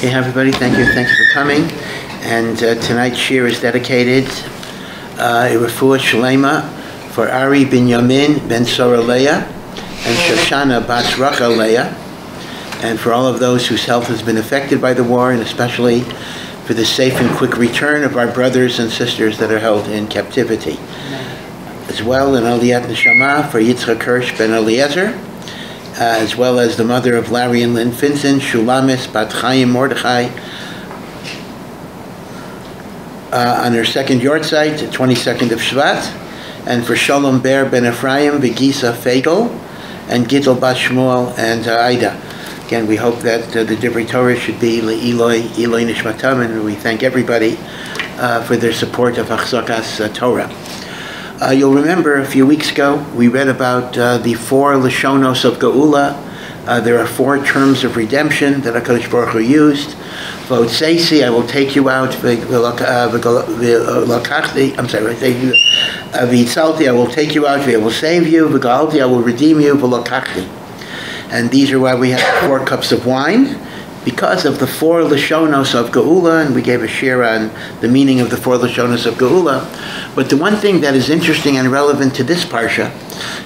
Okay, everybody, thank you, thank you for coming. And uh, tonight's shir is dedicated uh, refuah shalema for Ari Benyamin ben Sora Leah and Shoshana Bas Rachel Leah, and for all of those whose health has been affected by the war, and especially for the safe and quick return of our brothers and sisters that are held in captivity. As well, in Aliyat Neshama for Yitzchak Hirsch ben Eliezer, as well as the mother of Larry and Lynn Finson, Shulamis Bat Chaim Mordechai, uh, on her second yahrzeit, the 22nd of Shvat, and for Shalom Ber ben Ephraim, Begisa Faigel, and Gittel Bat Shmuel and uh, Ida. Again, we hope that uh, the Divrei Torah should be Eloi, Eloi Nishmatam, and we thank everybody uh, for their support of Achzakas uh, Torah. Uh, you'll remember a few weeks ago we read about uh, the four Lashonos of Geula. Uh, there are four terms of redemption that HaKadosh Baruch Hu used. Votseisi, I will take you out. V'lakachti, I'm sorry, V'yitzalti, I will take you out. I will save you. V'galti, I will redeem you. V'lakachti. And these are why we have four cups of wine because of the four Lashonos of Geula, and we gave a share on the meaning of the four Lashonos of Geula. But the one thing that is interesting and relevant to this Parsha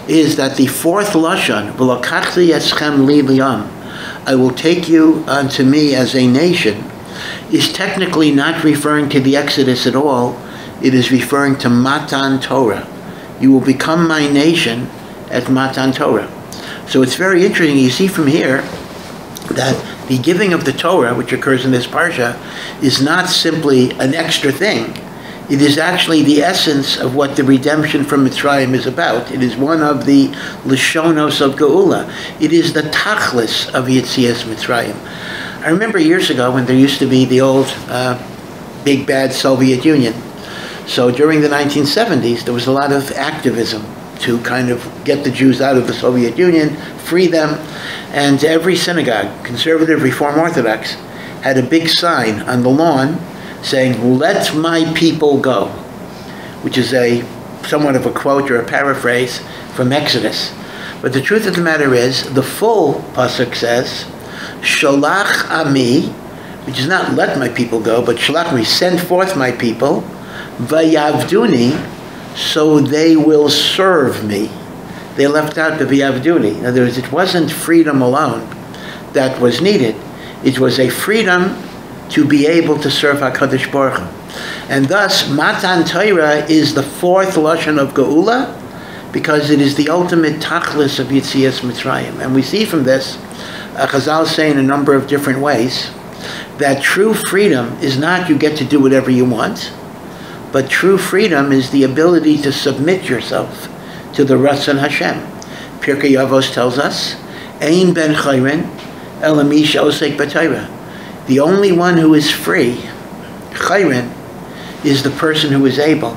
is that the fourth Lashon, V'lakachti eschem li I will take you unto me as a nation, is technically not referring to the Exodus at all. It is referring to Matan Torah. You will become my nation at Matan Torah. So it's very interesting. You see from here that the giving of the Torah, which occurs in this parsha, is not simply an extra thing. It is actually the essence of what the redemption from Mitzrayim is about. It is one of the Lishonos of Geula. It is the Tachlis of Yitzias Mitzrayim. I remember years ago when there used to be the old uh, big bad Soviet Union. So during the 1970s, there was a lot of activism to kind of get the Jews out of the Soviet Union, free them. And every synagogue, conservative, reform, orthodox, had a big sign on the lawn saying, Let my people go, which is a somewhat of a quote or a paraphrase from Exodus. But the truth of the matter is, the full pasuk says, Sholach ami, which is not let my people go, but Sholach me, send forth my people, vayavduni, so they will serve me. They left out the vayavduni. In other words, it wasn't freedom alone that was needed. It was a freedom to be able to serve HaKadosh Baruch Hu. And thus, Matan Torah is the fourth Lashon of Geula, because it is the ultimate tachlis of Yitzias Mitzrayim. And we see from this, uh, Chazal say in a number of different ways, that true freedom is not you get to do whatever you want, but true freedom is the ability to submit yourself to the Ratzon Hashem. Pirkei Avos tells us, Ein ben chayrin elamish osek b'Torah. The only one who is free, chayrin, is the person who is able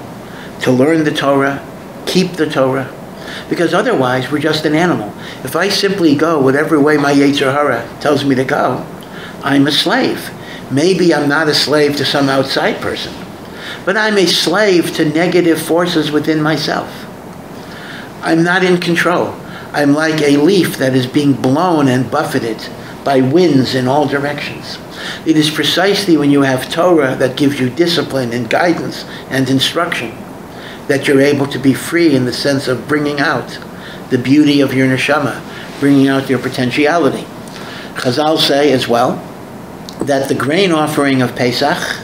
to learn the Torah, keep the Torah, because otherwise we're just an animal. If I simply go whatever way my Yetzer Hara tells me to go, I'm a slave. Maybe I'm not a slave to some outside person, but I'm a slave to negative forces within myself. I'm not in control. I'm like a leaf that is being blown and buffeted by winds in all directions. It is precisely when you have Torah that gives you discipline and guidance and instruction that you're able to be free in the sense of bringing out the beauty of your neshama, bringing out your potentiality. Chazal say as well that the grain offering of Pesach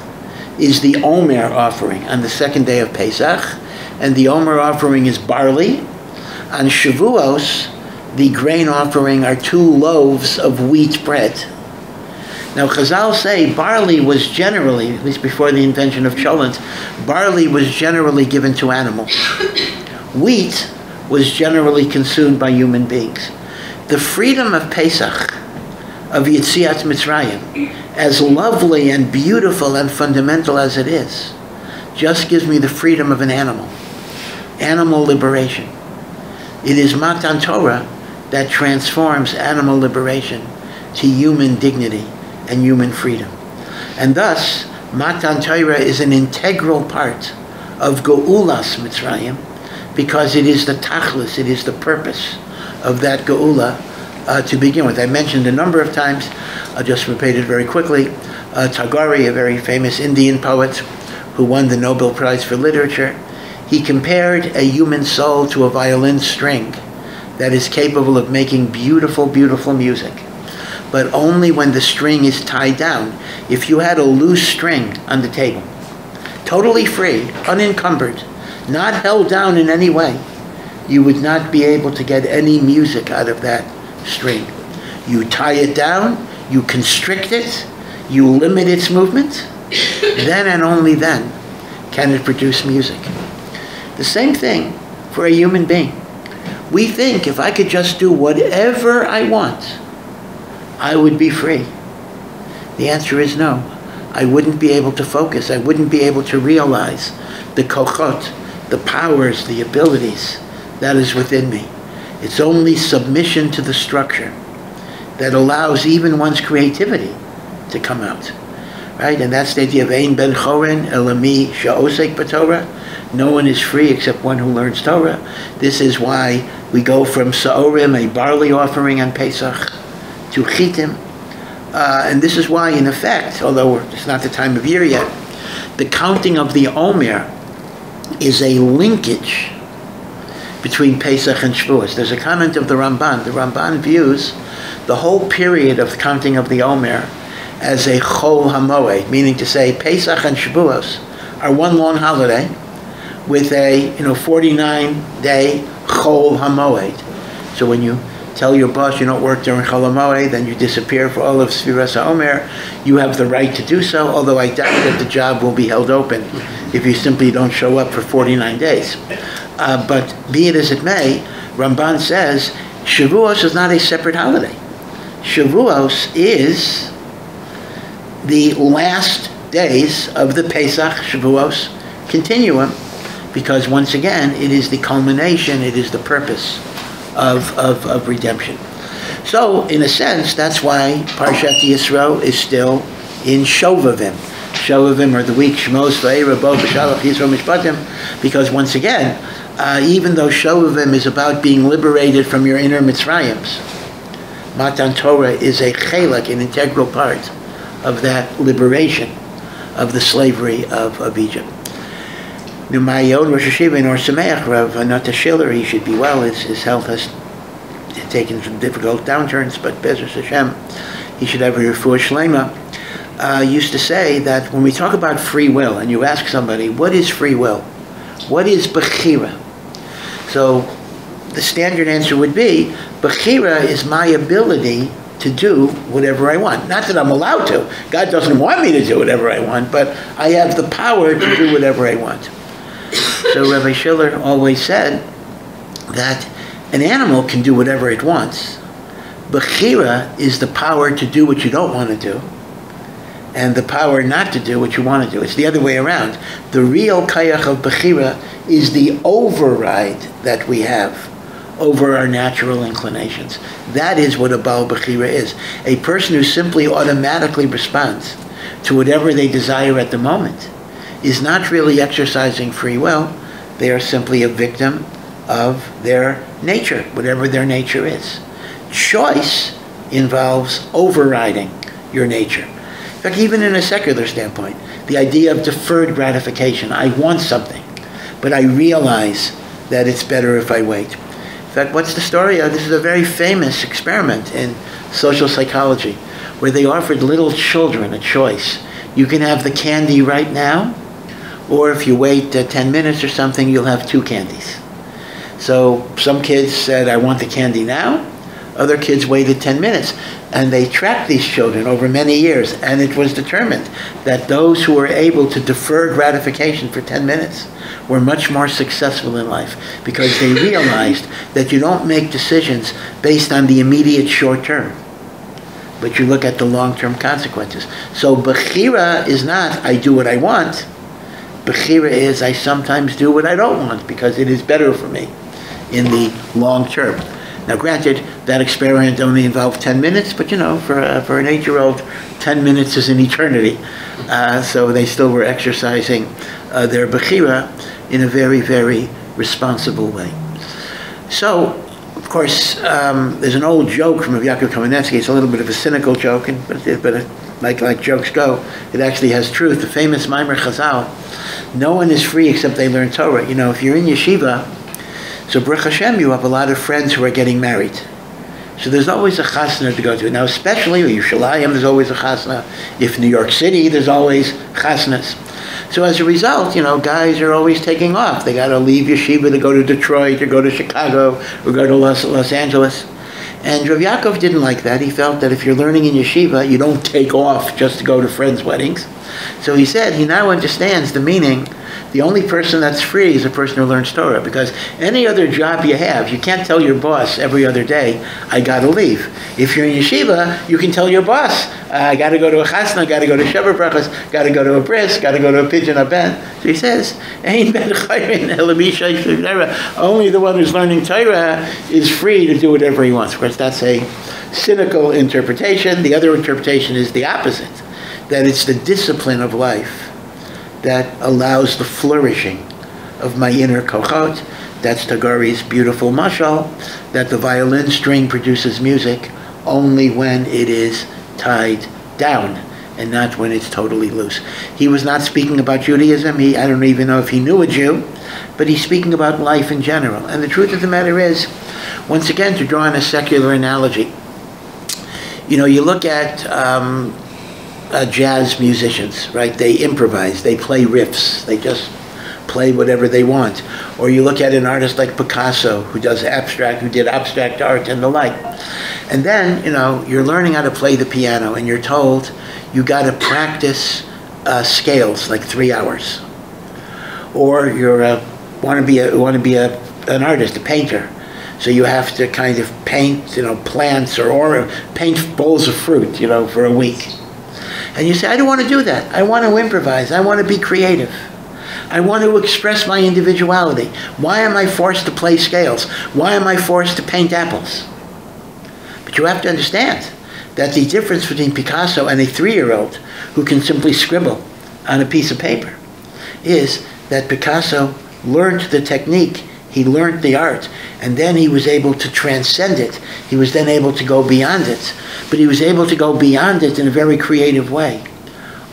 is the Omer offering on the second day of Pesach, and the Omer offering is barley. On Shavuos, the grain offering are two loaves of wheat bread. Now, Chazal say barley was generally, at least before the invention of cholent, barley was generally given to animals. Wheat was generally consumed by human beings. The freedom of Pesach, of Yitziat Mitzrayim, as lovely and beautiful and fundamental as it is, just gives me the freedom of an animal, animal liberation. It is Matan Torah that transforms animal liberation to human dignity and human freedom. And thus, Matan Torah is an integral part of Geulas Mitzrayim because it is the tachlis, it is the purpose of that Geula uh, to begin with. I mentioned a number of times, I'll just repeat it very quickly. Uh, Tagore, a very famous Indian poet who won the Nobel Prize for Literature, he compared a human soul to a violin string that is capable of making beautiful, beautiful music. But only when the string is tied down. If you had a loose string on the table, totally free, unencumbered, not held down in any way, you would not be able to get any music out of that string. You tie it down, you constrict it, you limit its movement, then and only then can it produce music. The same thing for a human being. We think if I could just do whatever I want, I would be free. The answer is no. I wouldn't be able to focus. I wouldn't be able to realize the kochot, the powers, the abilities that is within me. It's only submission to the structure that allows even one's creativity to come out. Right? And that's the idea of Ein Ben Chorin Elami Sha'osek B'Torah. No one is free except one who learns Torah. This is why we go from Sa'orim, a barley offering on Pesach, to Chitim. Uh, and this is why, in effect, although it's not the time of year yet, the counting of the Omer is a linkage between Pesach and Shavuos. There's a comment of the Ramban. The Ramban views the whole period of counting of the Omer as a Chol Hamoed, meaning to say Pesach and Shavuos are one long holiday with a you know 49 day Chol Hamoed. So when you tell your boss you don't work during Chol Hamoed, then you disappear for all of Sfiras HaOmer, you have the right to do so, although I doubt that the job will be held open if you simply don't show up for 49 days. Uh, but be it as it may, Ramban says Shavuos is not a separate holiday. Shavuos is the last days of the Pesach Shavuos continuum because once again it is the culmination, it is the purpose of, of, of redemption. So in a sense, that's why Parshat Yisro is still in Shovavim. Shovavim are the week Shmos Va'era Bo B'Shalach Yisro Mishpatim because once again, uh, even though Shovavim is about being liberated from your inner Mitzrayims, Matan Torah is a chelak, an integral part of that liberation of the slavery of, of Egypt. Numayod Rosh Hashiva Ohr Somayach Rav Nota Schiller, he should be well, his, his health has taken some difficult downturns, but Bezer Hashem, he should have a refuah shlema, uh, used to say that when we talk about free will, and you ask somebody, what is free will? What is Bechira? So the standard answer would be, Bechira is my ability to do whatever I want. Not that I'm allowed to. God doesn't want me to do whatever I want, but I have the power to do whatever I want. So Rabbi Schiller always said that an animal can do whatever it wants. Bechira is the power to do what you don't want to do, and the power not to do what you want to do. It's the other way around. The real kayach of Bechira is the override that we have over our natural inclinations. That is what a Baal Bechira is. A person who simply automatically responds to whatever they desire at the moment is not really exercising free will. They are simply a victim of their nature, whatever their nature is. Choice involves overriding your nature. Fact, even in a secular standpoint, the idea of deferred gratification. I want something, but I realize that it's better if I wait. In fact, what's the story? Uh, this is a very famous experiment in social psychology where they offered little children a choice. You can have the candy right now, or if you wait uh, 10 minutes or something, you'll have two candies. So some kids said, I want the candy now. Other kids waited 10 minutes. And they tracked these children over many years, and it was determined that those who were able to defer gratification for 10 minutes were much more successful in life because they realized that you don't make decisions based on the immediate short term, but you look at the long term consequences. So, Bechira is not, I do what I want. Bechira is, I sometimes do what I don't want because it is better for me in the long term. Now, granted, that experiment only involved 10 minutes, but you know, for, uh, for an eight year old, 10 minutes is an eternity. Uh, so they still were exercising uh, their Bechira in a very, very responsible way. So, of course, um, there's an old joke from Yaakov Kamenetsky. It's a little bit of a cynical joke, and, but, but it, like, like jokes go, it actually has truth. The famous Maimer Chazal, no one is free except they learn Torah. You know, if you're in yeshiva, so Baruch Hashem, you have a lot of friends who are getting married. So there's always a chasna to go to. Now, especially Yerushalayim, there's always a chasna. If New York City, there's always chasnas. So as a result, you know, guys are always taking off. They got to leave yeshiva to go to Detroit or go to Chicago or go to Los, Los Angeles. And Rav Yaakov didn't like that. He felt that if you're learning in yeshiva, you don't take off just to go to friends' weddings. So he said he now understands the meaning the only person that's free is a person who learns Torah because any other job you have, you can't tell your boss every other day, I got to leave. If you're in yeshiva, you can tell your boss, I got to go to a chasna, got to go to Sheva Brachas, got to go to a bris, got to go to a pidyon haben. So he says, only the one who's learning Torah is free to do whatever he wants. Of course, that's a cynical interpretation. The other interpretation is the opposite, that it's the discipline of life that allows the flourishing of my inner kochot. That's Tagore's beautiful mashal, that the violin string produces music only when it is tied down and not when it's totally loose. He was not speaking about Judaism. He, I don't even know if he knew a Jew, but he's speaking about life in general. And the truth of the matter is, once again, to draw on a secular analogy, you know, you look at um, uh, jazz musicians, right? They improvise, they play riffs, they just play whatever they want. Or you look at an artist like Picasso, who does abstract, who did abstract art and the like. And then, you know, you're learning how to play the piano, and you're told you got to practice uh, scales like three hours. Or you're want to be a want to be a an artist, a painter. So you have to kind of paint, you know, plants or, or paint bowls of fruit, you know, for a week. And you say, I don't want to do that. I want to improvise. I want to be creative. I want to express my individuality. Why am I forced to play scales? Why am I forced to paint apples? But you have to understand that the difference between Picasso and a three-year-old who can simply scribble on a piece of paper is that Picasso learned the technique he learned the art, and then he was able to transcend it. He was then able to go beyond it. But he was able to go beyond it in a very creative way,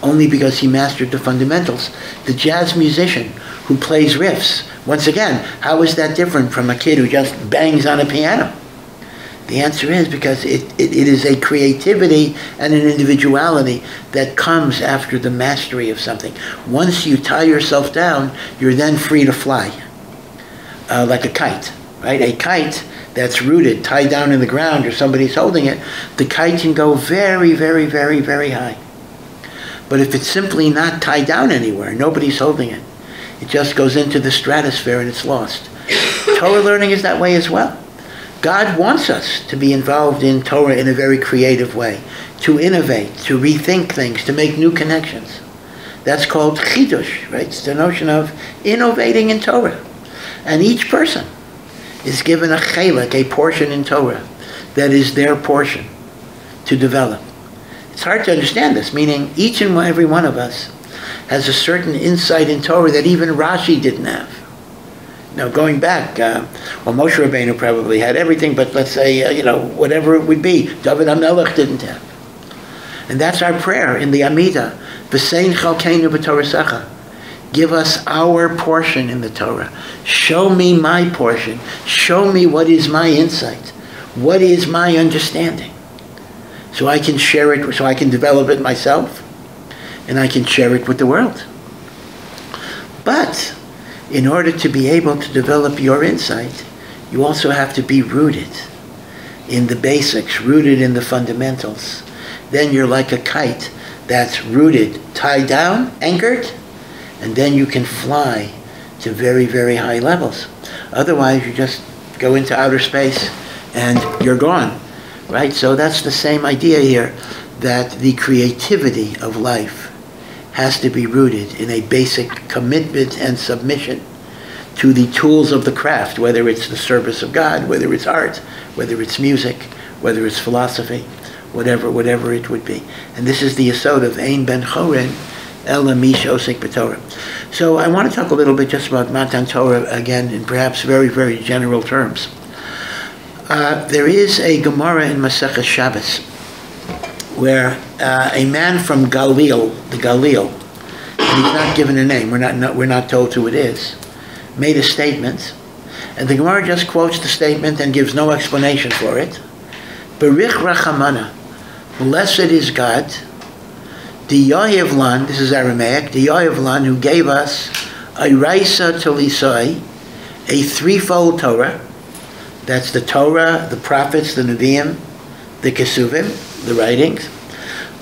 only because he mastered the fundamentals. The jazz musician who plays riffs, once again, how is that different from a kid who just bangs on a piano? The answer is because it, it, it is a creativity and an individuality that comes after the mastery of something. Once you tie yourself down, you're then free to fly uh, like a kite, right? A kite that's rooted, tied down in the ground, or somebody's holding it, the kite can go very, very, very, very high. But if it's simply not tied down anywhere, nobody's holding it, it just goes into the stratosphere and it's lost. Torah learning is that way as well. God wants us to be involved in Torah in a very creative way, to innovate, to rethink things, to make new connections. That's called chidush, right? It's the notion of innovating in Torah. And each person is given a chelik, a portion in Torah, that is their portion to develop. It's hard to understand this, meaning each and every one of us has a certain insight in Torah that even Rashi didn't have. Now, going back, uh, well, Moshe Rabbeinu probably had everything, but let's say, uh, you know, whatever it would be, David HaMelech didn't have. And that's our prayer in the Amidah. V'sein chalkeinu b'torasecha. Give us our portion in the Torah. Show me my portion. Show me what is my insight. What is my understanding. So I can share it, so I can develop it myself, and I can share it with the world. But in order to be able to develop your insight, you also have to be rooted in the basics, rooted in the fundamentals. Then you're like a kite that's rooted, tied down, anchored, and then you can fly to very, very high levels. Otherwise, you just go into outer space and you're gone, right? So that's the same idea here, that the creativity of life has to be rooted in a basic commitment and submission to the tools of the craft, whether it's the service of God, whether it's art, whether it's music, whether it's philosophy, whatever, whatever it would be. And this is the Yisod of Ein Ben Chorin, Ela Mish Osik. So I want to talk a little bit just about Matan Torah again in perhaps very, very general terms. Uh, there is a Gemara in Masechah Shabbos where uh, a man from Galil, the Galil, and he's not given a name, we're not, not, we're not told who it is, made a statement, and the Gemara just quotes the statement and gives no explanation for it. Berich Rachamana, blessed is God, the Yohevlan, this is Aramaic, the Yohevlan who gave us a Raisa Tolisai, a threefold Torah, that's the Torah, the prophets, the Nevi'im, the Kesuvim, the writings.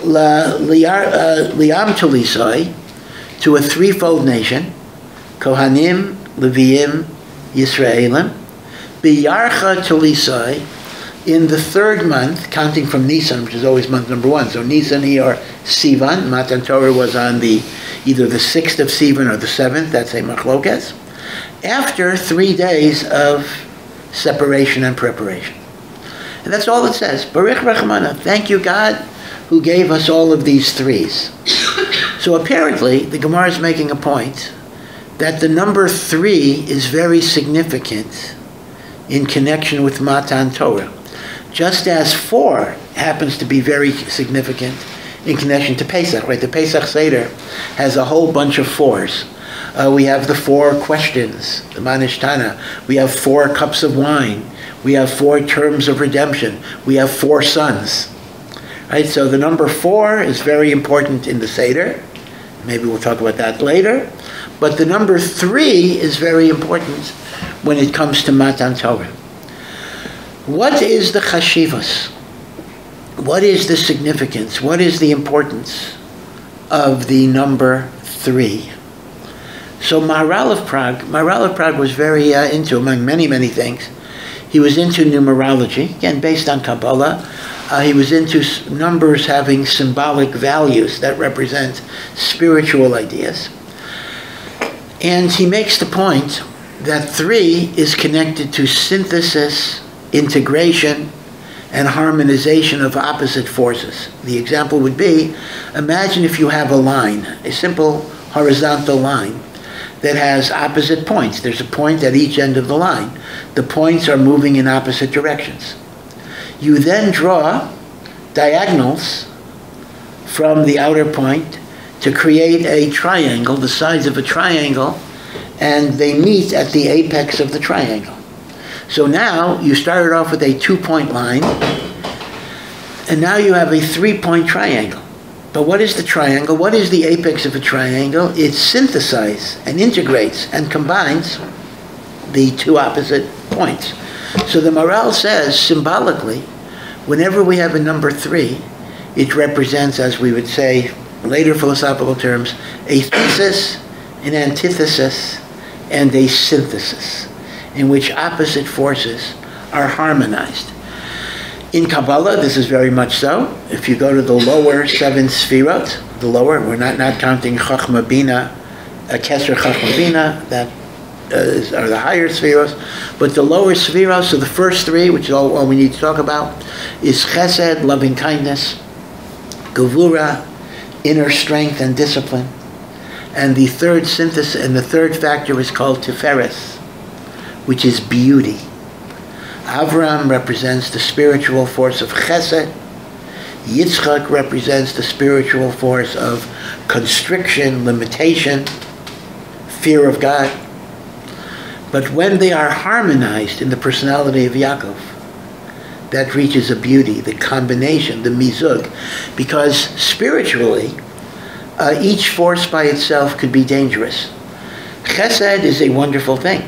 La, liar, uh, liam Tulisai, to a threefold nation, Kohanim, Leviim, Yisraelim. Biyarcha Tulisai, in the third month, counting from Nisan, which is always month number one. So Nisan or Sivan, Matan Torah was on the either the sixth of Sivan or the seventh. That's a machlokes. After three days of separation and preparation. And that's all it says. Baruch Rachmana. Thank you, God, who gave us all of these threes. So apparently, the Gemara is making a point that the number three is very significant in connection with Matan Torah. Just as four happens to be very significant in connection to Pesach, right? The Pesach Seder has a whole bunch of fours. Uh, we have the four questions, the Manishtana. We have four cups of wine. We have four terms of redemption. We have four sons. Right? So the number four is very important in the Seder. Maybe we'll talk about that later. But the number three is very important when it comes to Matan Torah. What is the chashivas? What is the significance? What is the importance of the number three? So Maharal of Prague, Maharal of Prague was very uh, into, among many, many things, he was into numerology, again, based on Kabbalah. Uh, he was into numbers having symbolic values that represent spiritual ideas. And he makes the point that three is connected to synthesis, integration, and harmonization of opposite forces. The example would be imagine if you have a line, a simple horizontal line that has opposite points. There's a point at each end of the line. The points are moving in opposite directions. You then draw diagonals from the outer point to create a triangle, the size of a triangle, and they meet at the apex of the triangle. So now you started off with a two-point line, and now you have a three-point triangle. But what is the triangle? What is the apex of a triangle? It synthesizes and integrates and combines the two opposite points. So the Maharal says symbolically, whenever we have a number three, it represents, as we would say, later philosophical terms, a thesis, an antithesis, and a synthesis, in which opposite forces are harmonized. In Kabbalah, this is very much so. If you go to the lower seven sfirot, the lower, we're not, not counting Chachma Bina, uh, Kesser Chachma Bina, that uh, are the higher spheros, but the lower spheros, so the first three, which is all, all we need to talk about, is Chesed, loving kindness, Gevura, inner strength and discipline, and the third synthesis, and the third factor is called Tiferes, which is beauty. Avram represents the spiritual force of chesed. Yitzchak represents the spiritual force of constriction, limitation, fear of God. But when they are harmonized in the personality of Yaakov, that reaches a beauty, the combination, the mizug, because spiritually, uh, each force by itself could be dangerous. Chesed is a wonderful thing,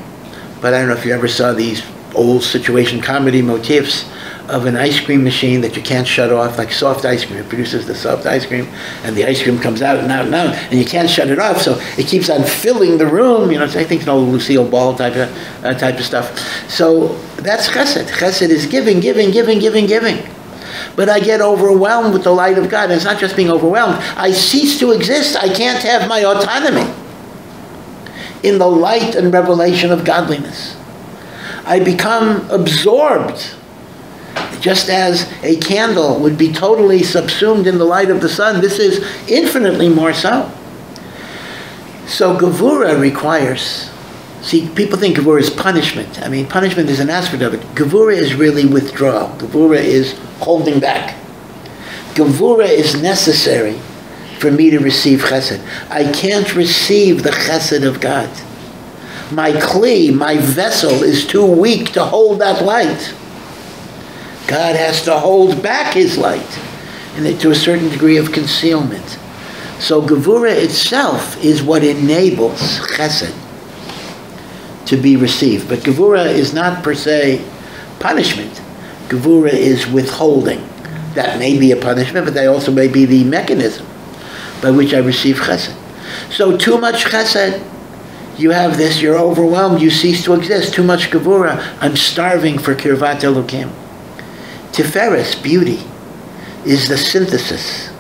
but I don't know if you ever saw these old situation comedy motifs of an ice cream machine that you can't shut off, like soft ice cream. It produces the soft ice cream, and the ice cream comes out and out and out, and you can't shut it off, so it keeps on filling the room. You know, I think it's an old Lucille Ball type of uh, type of stuff. So that's chesed. Chesed is giving, giving, giving, giving, giving. But I get overwhelmed with the light of God. And it's not just being overwhelmed. I cease to exist. I can't have my autonomy in the light and revelation of godliness. I become absorbed. Just as a candle would be totally subsumed in the light of the sun, this is infinitely more so. So Gevura requires See, people think Gevura is punishment. I mean, punishment is an aspect of it. Gevura is really withdrawal. Gevura is holding back. Gevura is necessary for me to receive chesed. I can't receive the chesed of God. My kli, my vessel, is too weak to hold that light. God has to hold back his light and to a certain degree of concealment. So Gevura itself is what enables chesed to be received. But Gevura is not per se punishment. Gevura is withholding. That may be a punishment, but that also may be the mechanism by which I receive chesed. So too much chesed, you have this, you're overwhelmed, you cease to exist. Too much gevura, I'm starving for kirvat elokim. Tiferes, beauty, is the synthesis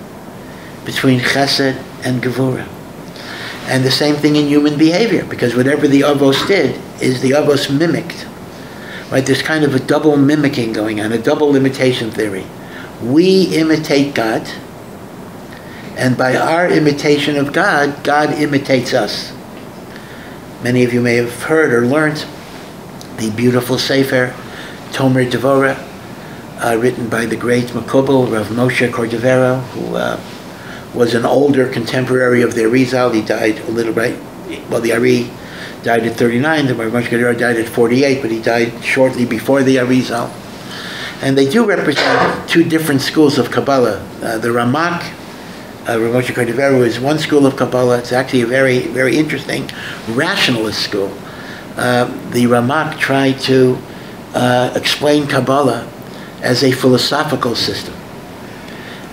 between chesed and gevura. And the same thing in human behavior, because whatever the avos did is the avos mimicked. Right? There's kind of a double mimicking going on, a double imitation theory. We imitate God, and by our imitation of God, God imitates us. Many of you may have heard or learned the beautiful Sefer, Tomer Devora, uh, written by the great Makubal, Rav Moshe Cordovero, who uh, was an older contemporary of the Arizal. He died a little right, well, the Ari died at 39, the Rav Moshe Cordovero died at 48, but he died shortly before the Arizal. And they do represent two different schools of Kabbalah. Uh, the Ramak, uh, Rav Moshe is one school of Kabbalah. It's actually a very, very interesting rationalist school. Uh, the Ramak tried to uh, explain Kabbalah as a philosophical system.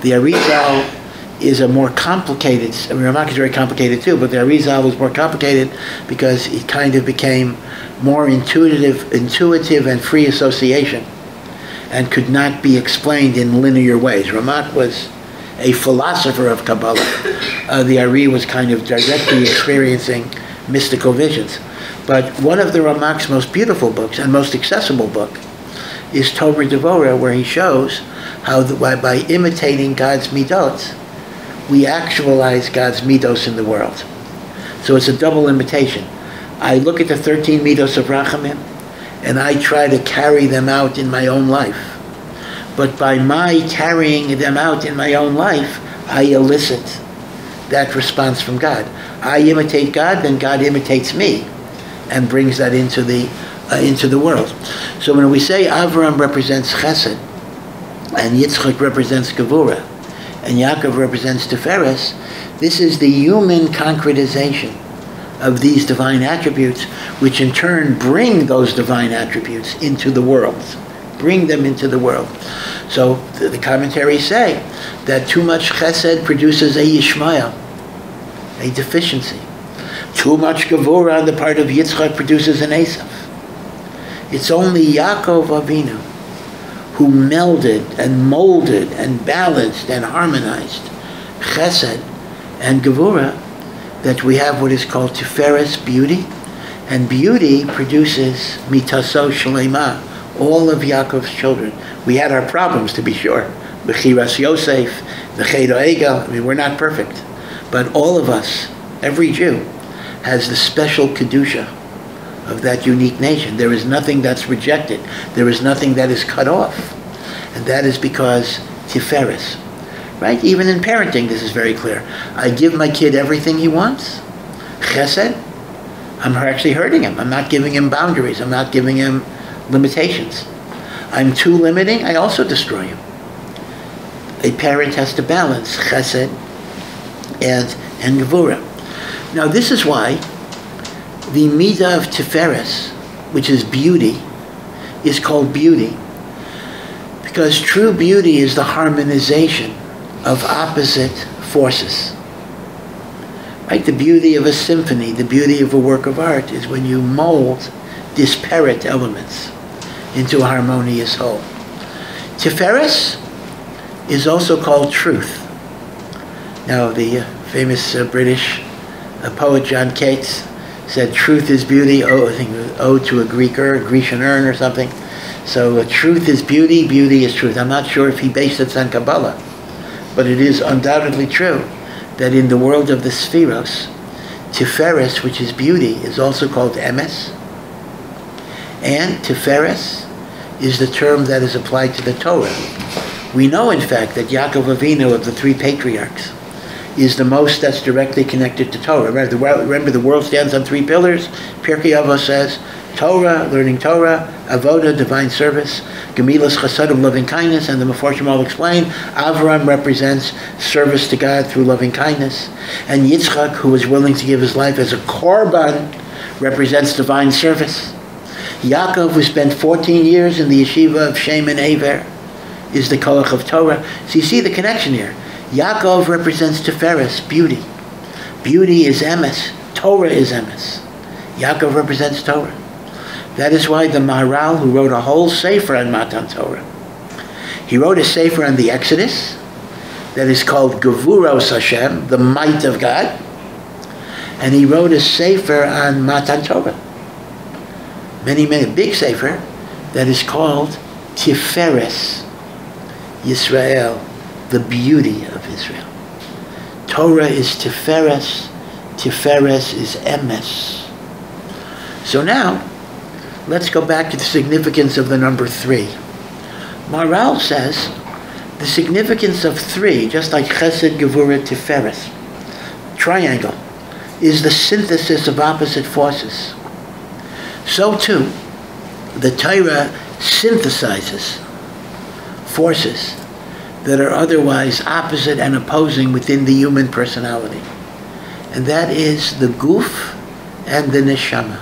The Arizal is a more complicated, I mean, Ramak is very complicated too, but the Arizal was more complicated because it kind of became more intuitive, intuitive and free association and could not be explained in linear ways. Ramak was a philosopher of Kabbalah. Uh, the Ari was kind of directly experiencing mystical visions. But one of the Ramak's most beautiful books and most accessible book is Tomer Devora, where he shows how the, by, by, imitating God's midot, we actualize God's midos in the world. So it's a double imitation. I look at the 13 midos of Rachamim, and I try to carry them out in my own life. But by my carrying them out in my own life, I elicit that response from God. I imitate God, then God imitates me and brings that into the uh, into the world. So when we say Avram represents Chesed, and Yitzchak represents Gevura, and Yaakov represents Tiferes, this is the human concretization of these divine attributes, which in turn bring those divine attributes into the world. Bring them into the world. So the, the commentaries say that too much chesed produces a Yishmael, a deficiency. Too much gevura on the part of Yitzchak produces an Esav. It's only Yaakov Avinu who melded and molded and balanced and harmonized chesed and gevura that we have what is called tiferes, beauty, and beauty produces mitaso shalema, all of Yaakov's children. We had our problems, to be sure. Mechiras Yosef, the Cheit HaEgel, I mean, we're not perfect. But all of us, every Jew, has the special Kedusha of that unique nation. There is nothing that's rejected. There is nothing that is cut off. And that is because Tiferes, right? Even in parenting, this is very clear. I give my kid everything he wants. Chesed, I'm actually hurting him. I'm not giving him boundaries. I'm not giving him limitations. I'm too limiting, I also destroy him. A parent has to balance chesed and, and gevura. Now this is why the midah of tiferes, which is beauty, is called beauty. Because true beauty is the harmonization of opposite forces. Right? The beauty of a symphony, the beauty of a work of art is when you mold disparate elements into a harmonious whole. Tiferes is also called truth. Now, the famous uh, British uh, poet John Keats said, "Truth is beauty." Oh, I think ode to a Greeker, a Grecian urn, or something. So, uh, truth is beauty, beauty is truth. I'm not sure if he based it on Kabbalah, but it is undoubtedly true that in the world of the Spheros, Tiferes, which is beauty, is also called emes. And Tiferes is the term that is applied to the Torah. We know, in fact, that Yaakov Avinu of the three patriarchs is the most that's directly connected to Torah. Remember the, remember, the world stands on three pillars. Pirkei Avos says Torah, learning Torah, Avoda, divine service, Gemilas Chasadim, loving kindness, and the Meforshim all explain, Avram represents service to God through loving kindness, and Yitzchak, who was willing to give his life as a korban, represents divine service. Yaakov, who spent 14 years in the yeshiva of Shem and Aver, is the koach of Torah. So you see the connection here. Yaakov represents Tiferes, beauty. Beauty is emes. Torah is emes. Yaakov represents Torah. That is why the Maharal, who wrote a whole sefer on Matan Torah, he wrote a sefer on the Exodus that is called Gevuros Hashem, the might of God, and he wrote a sefer on Matan Torah. Many, many, big sefer that is called Tiferes Yisrael the beauty of Israel. Torah is Tiferes, Tiferes is Emes. So now, let's go back to the significance of the number three. Maharal says the significance of three, just like Chesed, Gevurah, Tiferes, triangle, is the synthesis of opposite forces. So too, the Torah synthesizes forces that are otherwise opposite and opposing within the human personality. And that is the guf and the neshama.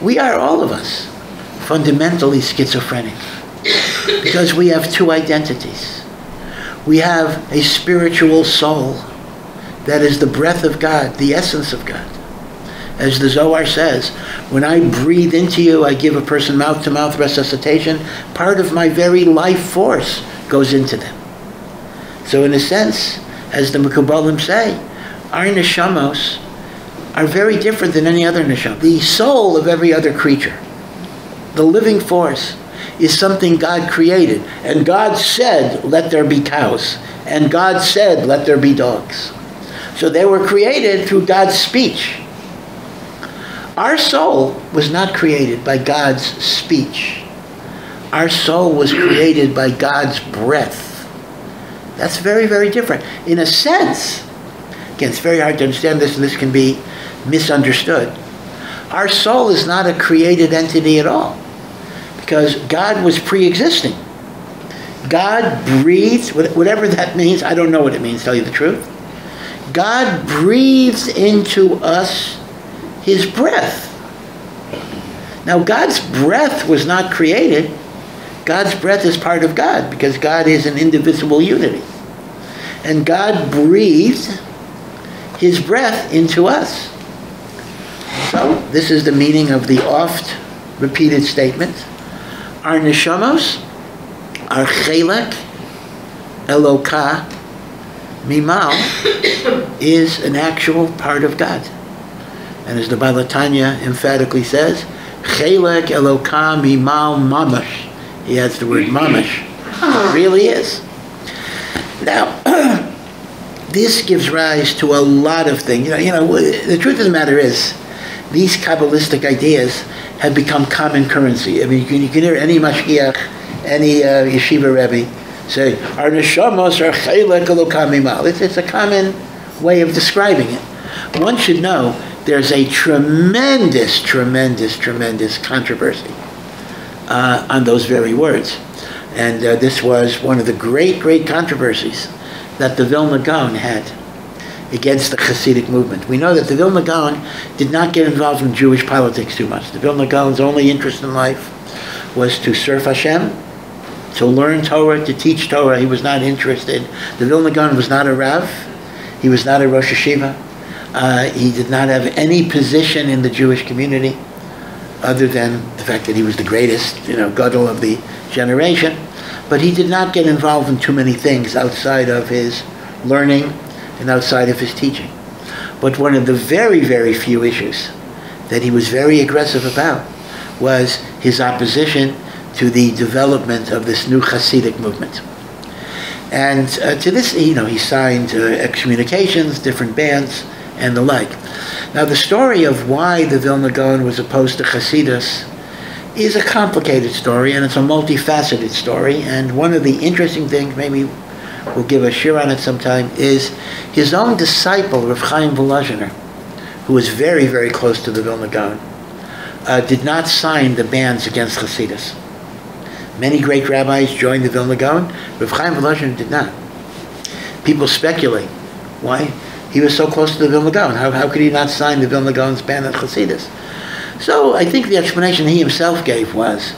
We are all of us fundamentally schizophrenic because we have two identities. We have a spiritual soul that is the breath of God, the essence of God. As the Zohar says, when I breathe into you, I give a person mouth to mouth resuscitation. Part of my very life force goes into them. So in a sense, as the Mekubalim say, our neshamos are very different than any other neshama. The soul of every other creature, the living force, is something God created. And God said, let there be cows. And God said, let there be dogs. So they were created through God's speech. Our soul was not created by God's speech. Our soul was created by God's breath. That's very, very different. In a sense, again, it's very hard to understand this, and this can be misunderstood. Our soul is not a created entity at all, because God was pre existing. God breathed, whatever that means, I don't know what it means, tell you the truth. God breathes into us his breath. Now, God's breath was not created, God's breath is part of God because God is an indivisible unity. And God breathed his breath into us. So, this is the meaning of the oft repeated statement. Our neshamos, our chelek, eloka, mimal, is an actual part of God. And as the Baal HaTanya emphatically says, chelek eloka mimal mamash he adds the word mamash. It really is. Now, this gives rise to a lot of things. You know, you know, the truth of the matter is, these Kabbalistic ideas have become common currency. I mean, you can, you can hear any mashgiach, any uh, yeshiva rebbe say, "Our neshamos are chelek elokamimal." It's, it's a common way of describing it. One should know there's a tremendous, tremendous, tremendous controversy uh, on those very words. And uh, this was one of the great, great controversies that the Vilna Gaon had against the Hasidic movement. We know that the Vilna Gaon did not get involved in Jewish politics too much. The Vilna Gaon's only interest in life was to serve Hashem, to learn Torah, to teach Torah. He was not interested. The Vilna Gaon was not a Rav. He was not a Rosh Hashiva. Uh, he did not have any position in the Jewish community other than the fact that he was the greatest, you know, Gadol of the generation. But he did not get involved in too many things outside of his learning and outside of his teaching. But one of the very, very few issues that he was very aggressive about was his opposition to the development of this new Hasidic movement. And uh, to this, you know, he signed uh, excommunications, different bans, and the like. Now, the story of why the Vilna Gaon was opposed to Hasidus is a complicated story, and it's a multifaceted story. And one of the interesting things, maybe we'll give a shiur on it sometime, is his own disciple, Rav Chaim Volozhiner, who was very, very close to the Vilna Gaon, uh, did not sign the bans against Hasidus. Many great rabbis joined the Vilna Gaon. Rav Chaim Volozhiner did not. People speculate. Why? He was so close to the Vilna Gaon. How, how could he not sign the Vilna Gaon's ban on Hasidus? So I think the explanation he himself gave was,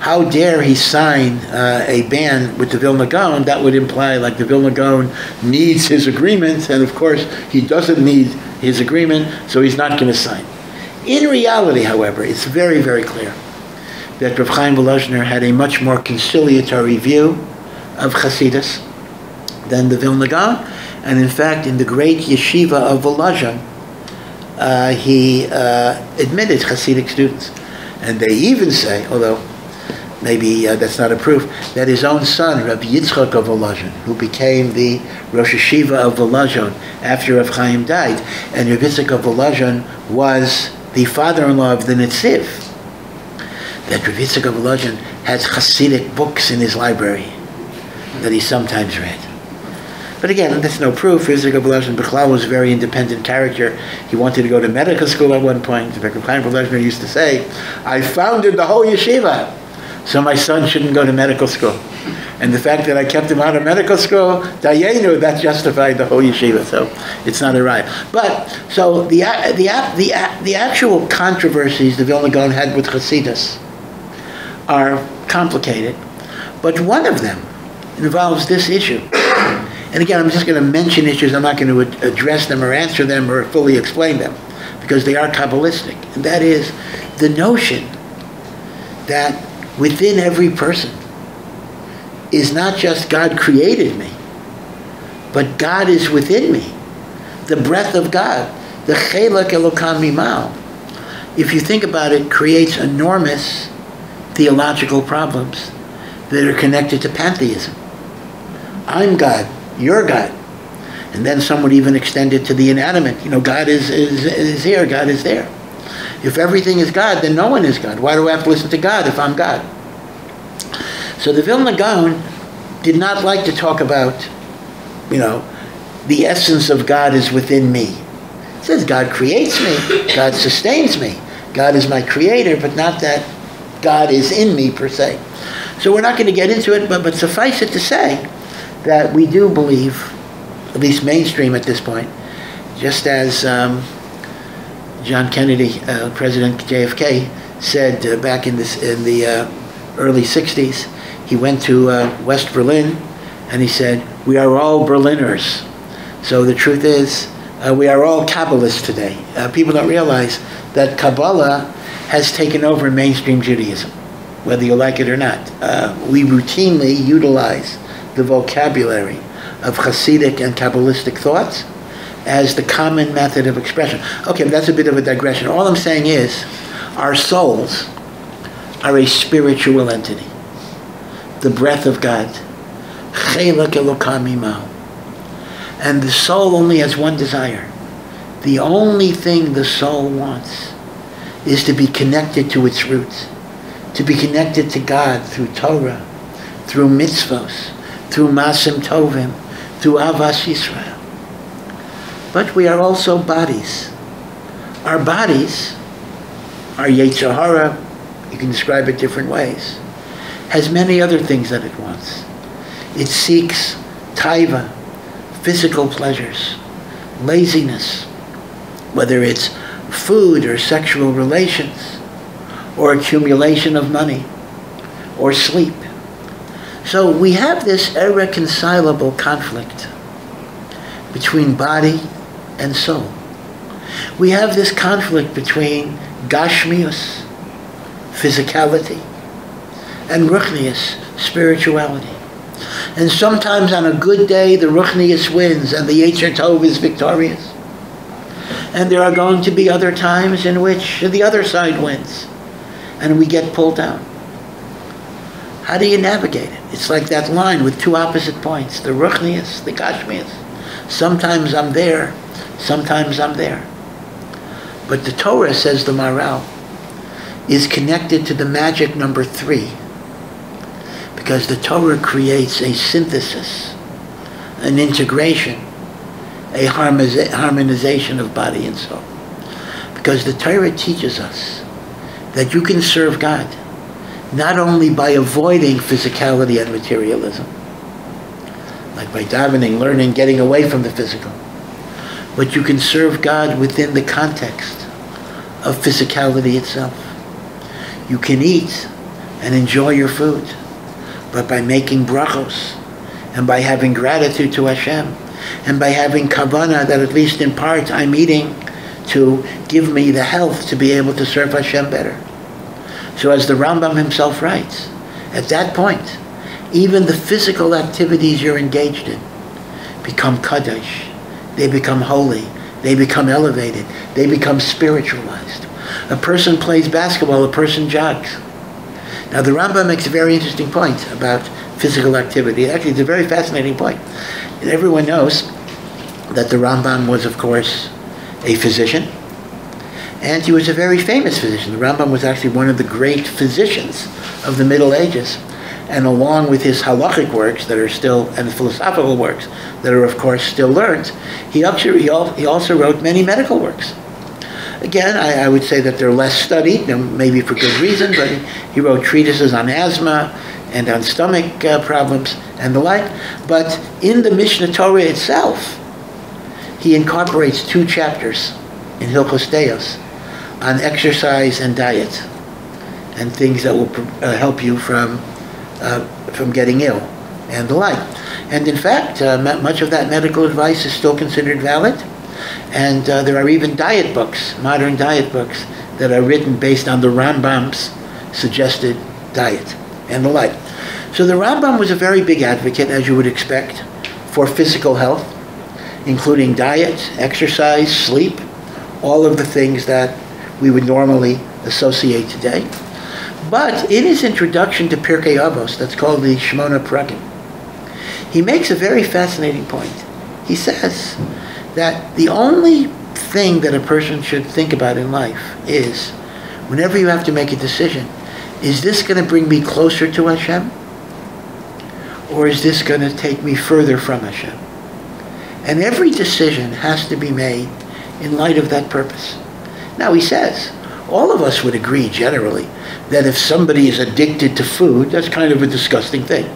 how dare he sign uh, a ban with the Vilna Gaon? That would imply like the Vilna Gaon needs his agreement, and of course he doesn't need his agreement, so he's not going to sign. In reality, however, it's very, very clear that Rav Chaim Volozhiner had a much more conciliatory view of Hasidus than the Vilna Gaon, and in fact, in the great yeshiva of Volozhin, uh, he uh, admitted Hasidic students. And they even say, although maybe uh, that's not a proof, that his own son, Rabbi Yitzchak of Volozhin, who became the Rosh Yeshiva of Volozhin after Rav Chaim died, and Rabbi Yitzchak of Volozhin was the father-in-law of the Netziv, that Rabbi Yitzchak of Volozhin has Hasidic books in his library that he sometimes read. But again, there's no proof. Yitzchak of Volozhin Bechlal was a very independent character. He wanted to go to medical school at one point. Rebbe Chaim used to say, I founded the whole yeshiva, so my son shouldn't go to medical school. And the fact that I kept him out of medical school, Dayenu, that justified the whole yeshiva. So it's not a riot. But, so the, the, the, the actual controversies the Vilna Gaon had with Hasidus are complicated. But one of them involves this issue. And again, I'm just going to mention issues. I'm not going to address them or answer them or fully explain them because they are Kabbalistic. And that is the notion that within every person is not just God created me, but God is within me. The breath of God, the chelek Eloka mima'al. If you think about it, creates enormous theological problems that are connected to pantheism. I'm God, you're God. And then some would even extend it to the inanimate. You know, God is, is, is here, God is there. If everything is God, then no one is God. Why do I have to listen to God if I'm God? So the Vilna Gaon did not like to talk about, you know, the essence of God is within me. Says God creates me, God sustains me, God is my creator, but not that God is in me per se. So we're not going to get into it, but, but suffice it to say that we do believe, at least mainstream at this point, just as um, John Kennedy, uh, President JFK, said uh, back in, this, in the uh, early 60s, he went to uh, West Berlin and he said, We are all Berliners. So the truth is, uh, we are all Kabbalists today. Uh, people don't realize that Kabbalah has taken over mainstream Judaism, whether you like it or not. we routinely utilize the vocabulary of Hasidic and Kabbalistic thoughts as the common method of expression. Okay, that's a bit of a digression. All I'm saying is our souls are a spiritual entity, the breath of God. And the soul only has one desire. The only thing the soul wants is to be connected to its roots, to be connected to God through Torah, through mitzvos, through Maasim Tovim, through Ahavas Yisrael. But we are also bodies. Our bodies, our Yetzer Hara, you can describe it different ways, has many other things that it wants. It seeks taiva, physical pleasures, laziness, whether it's food or sexual relations, or accumulation of money, or sleep. So we have this irreconcilable conflict between body and soul. We have this conflict between gashmius, physicality, and ruchnius, spirituality. And sometimes on a good day, the ruchnius wins and the Yetzer Tov is victorious. And there are going to be other times in which the other side wins and we get pulled down. How do you navigate it? It's like that line with two opposite points, the Ruchnius, the Gashmius. Sometimes I'm there, sometimes I'm there. But the Torah, says the Maharal, is connected to the magic number three. Because the Torah creates a synthesis, an integration, a harmonization of body and soul. Because the Torah teaches us that you can serve God not only by avoiding physicality and materialism, like by davening, learning, getting away from the physical, but you can serve God within the context of physicality itself. You can eat and enjoy your food, but by making brachos and by having gratitude to Hashem and by having kavana that at least in part I'm eating to give me the health to be able to serve Hashem better. So as the Rambam himself writes, at that point, even the physical activities you're engaged in become kaddish. They become holy. They become elevated. They become spiritualized. A person plays basketball, a person jogs. Now the Rambam makes a very interesting point about physical activity. Actually, it's a very fascinating point. And everyone knows that the Rambam was, of course, a physician, and he was a very famous physician. The Rambam was actually one of the great physicians of the Middle Ages. And along with his halachic works that are still, and philosophical works that are, of course, still learned, he, actually, he also wrote many medical works. Again, I, I would say that they're less studied, maybe for good reason, but he wrote treatises on asthma and on stomach uh, problems and the like. But in the Mishneh Torah itself, he incorporates two chapters in Hilchos Deos on exercise and diet and things that will uh, help you from, uh, from getting ill and the like. And in fact, uh, much of that medical advice is still considered valid. And uh, there are even diet books, modern diet books, that are written based on the Rambam's suggested diet and the like. So the Rambam was a very big advocate, as you would expect, for physical health, including diet, exercise, sleep, all of the things that we would normally associate today. But in his introduction to Pirkei Avos, that's called the Shmona Prakim, he makes a very fascinating point. He says that the only thing that a person should think about in life is whenever you have to make a decision, is this going to bring me closer to Hashem? Or is this going to take me further from Hashem? And every decision has to be made in light of that purpose. Now he says, all of us would agree generally that if somebody is addicted to food, that's kind of a disgusting thing.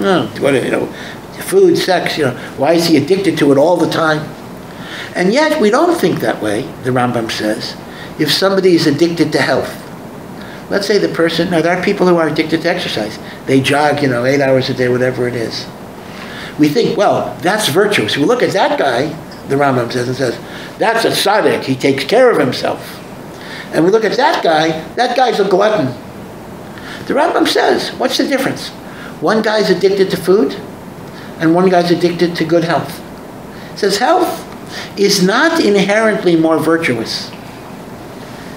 No, you know, food, sex, you know, why is he addicted to it all the time? And yet we don't think that way, the Rambam says, if somebody is addicted to health. Let's say the person, now there are people who are addicted to exercise. They jog, you know, eight hours a day, whatever it is. We think, well, that's virtuous. We look at that guy, the Rambam says, and says, that's a tzaddik. He takes care of himself. And we look at that guy, that guy's a glutton. The Rambam says, what's the difference? One guy's addicted to food, and one guy's addicted to good health. He says health is not inherently more virtuous